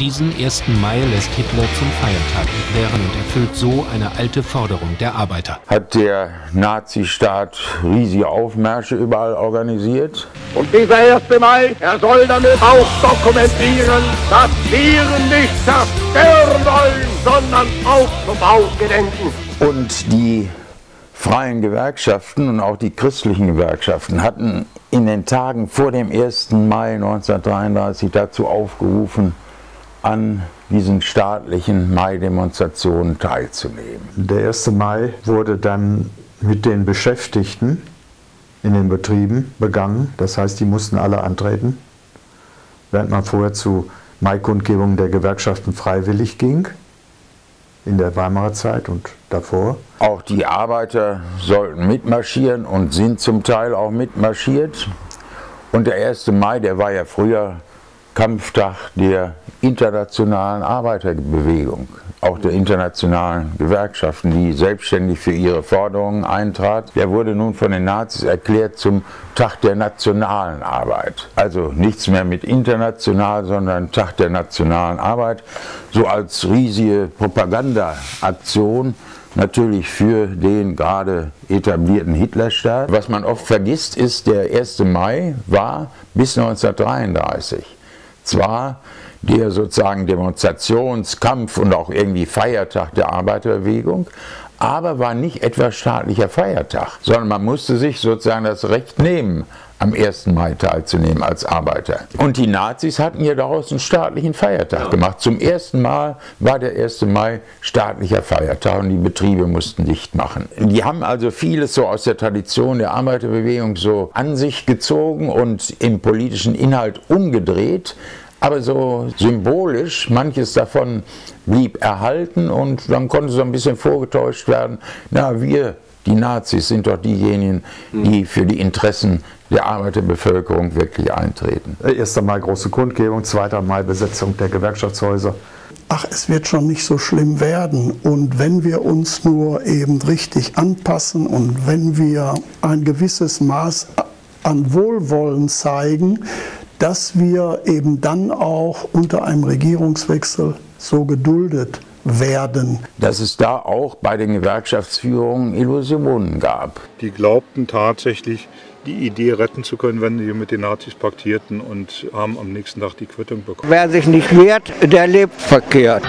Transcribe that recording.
Diesen 1. Mai lässt Hitler zum Feiertag erklären und erfüllt so eine alte Forderung der Arbeiter. Hat der Nazistaat riesige Aufmärsche überall organisiert? Und dieser 1. Mai, er soll damit auch dokumentieren, dass wir nicht zerstören wollen, sondern aufzubauen gedenken. Und die freien Gewerkschaften und auch die christlichen Gewerkschaften hatten in den Tagen vor dem 1. Mai 1933 dazu aufgerufen, an diesen staatlichen Mai-Demonstrationen teilzunehmen. Der 1. Mai wurde dann mit den Beschäftigten in den Betrieben begangen. Das heißt, die mussten alle antreten, während man vorher zu Maikundgebungen der Gewerkschaften freiwillig ging, in der Weimarer Zeit und davor. Auch die Arbeiter sollten mitmarschieren und sind zum Teil auch mitmarschiert. Und der 1. Mai, der war ja früher Kampftag der internationalen Arbeiterbewegung, auch der internationalen Gewerkschaften, die selbstständig für ihre Forderungen eintrat. Der wurde nun von den Nazis erklärt zum Tag der nationalen Arbeit. Also nichts mehr mit international, sondern Tag der nationalen Arbeit, so als riesige Propagandaaktion natürlich für den gerade etablierten Hitlerstaat. Was man oft vergisst, ist, der 1. Mai war bis 1933 zwar der sozusagen Demonstrationskampf und auch irgendwie Feiertag der Arbeiterbewegung, aber war nicht etwa staatlicher Feiertag, sondern man musste sich sozusagen das Recht nehmen, am 1. Mai teilzunehmen als Arbeiter. Und die Nazis hatten ja daraus einen staatlichen Feiertag gemacht. Zum ersten Mal war der 1. Mai staatlicher Feiertag und die Betriebe mussten dicht machen. Die haben also vieles so aus der Tradition der Arbeiterbewegung so an sich gezogen und im politischen Inhalt umgedreht. Aber so symbolisch, manches davon blieb erhalten und dann konnte so ein bisschen vorgetäuscht werden, na wir, die Nazis, sind doch diejenigen, die für die Interessen der Arbeiterbevölkerung wirklich eintreten. 1. Mai große Kundgebung, 2. Mai Besetzung der Gewerkschaftshäuser. Ach, es wird schon nicht so schlimm werden. Und wenn wir uns nur eben richtig anpassen und wenn wir ein gewisses Maß an Wohlwollen zeigen, dass wir eben dann auch unter einem Regierungswechsel so geduldet werden. Dass es da auch bei den Gewerkschaftsführungen Illusionen gab. Die glaubten tatsächlich, die Idee retten zu können, wenn sie mit den Nazis paktierten und haben am nächsten Tag die Quittung bekommen. Wer sich nicht wehrt, der lebt verkehrt.